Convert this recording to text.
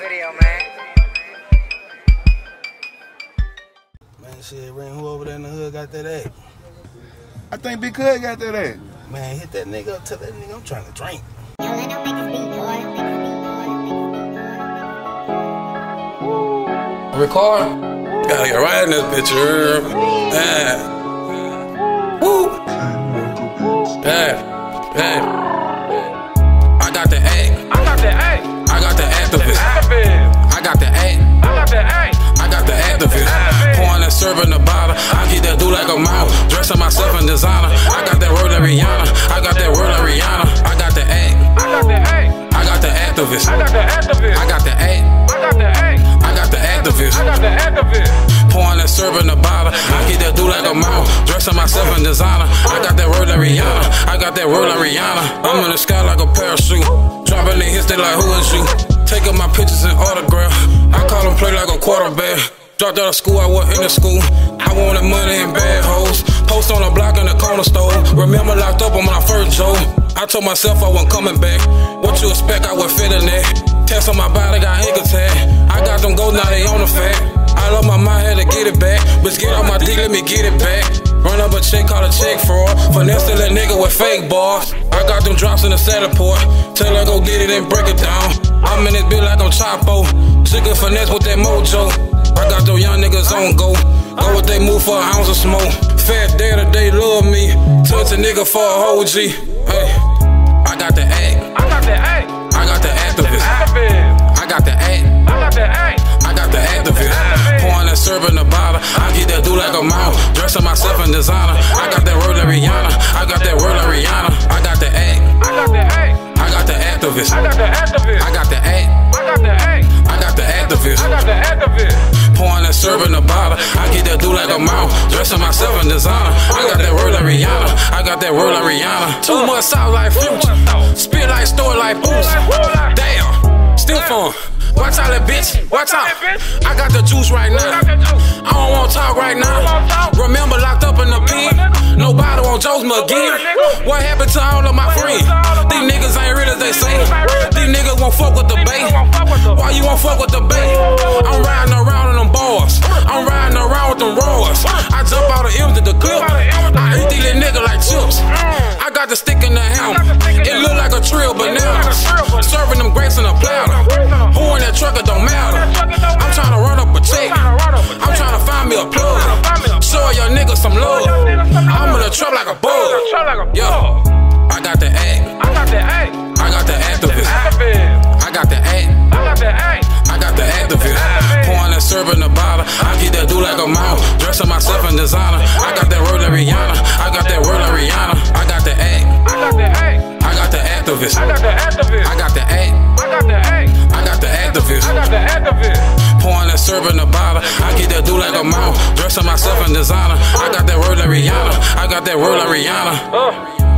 video, man. Man, shit, Ring, who over there in the hood got that act? I think Big Cud got that act. Man, hit that nigga up, tell that nigga I'm trying to drink. Record. Gotta get right in this bitch. Yeah. Woo. Yeah. Yeah. Activist. I got the Actavis. I got the egg. I got the A. I got the Actavis. I got the Actavis. Pouring that syrup in the bottle. I keep that do like a model. Dressing myself in designer. I got that word like Rihanna. I got that word like Rihanna. I'm in the sky like a parachute. Dropping the hits, they like, who is you? Taking my pictures and autograph. I call them play like a quarterback. Dropped out of school, I went into school. I wanted money and bad hoes. Post on a block in the corner store. Remember locked up on my first Joe. I told myself I wasn't coming back. What you expect, I was fit in that. Test on my body, got ink attack. I got them gold, now they on the fat. I love my mind, had to get it back. Bitch, get on my dick, let me get it back. Run up a check, call a check fraud. Finesse that nigga with fake bars. I got them drops in the saddle port. Tell her go get it and break it down. I'm in this bitch like I'm Chapo. Chicken finesse with that mojo. I got them young niggas on go. Go what they move for an ounce of smoke. Fat day to day love me. Touch a nigga for a whole G. the. I got the Actavis. I got the egg. I got the A. I got the Actavis. Pouring that syrup in the bottle. I keep that do like a model. Dressing myself in designer. I got that word like Rihanna. I got that word like Rihanna. I got the egg. I got the A. I got the Actavis. I got the Actavis. I got the egg. I got the A. I got the Actavis. I got the Actavis. Pouring that syrup in the I keep that do like a model. Dressing myself in designer. I got that word like Rihanna. I got that word like Rihanna. Too much sauce like future. Spit like store like boost. Damn. Still fun. Watch out, that bitch. Watch out. I got the juice right now. I don't wanna talk right now. Remember, locked up in the pen. Nobody want Joe's again. What happened to all of my friends? These niggas ain't real as they say. These niggas won't fuck with the bait. Got the stick in the helmet. It look like a trail bananas. Serving them grapes in a platter. Who in that trucker don't matter. I'm trying to run up a check. I'm trying to find me a plug. Show your niggas some love. I'm in the trap like a bug. Yo, I got the egg. I got the A. I got the Actavis. I got the egg. I got the A. I got. Pouring that syrup in the bottle. I keep that do like a model. Dressing myself in designer. I got that word like Rihanna. I got that word like Rihanna. I got Actavis. I got the Actavis. I got the egg. I got the A. I got the Actavis. I got the Actavis. Pouring that syrup in the bottle. I keep that do like a model. Dressing myself in designer. I got that word like Rihanna. I got that word like Rihanna. Uh.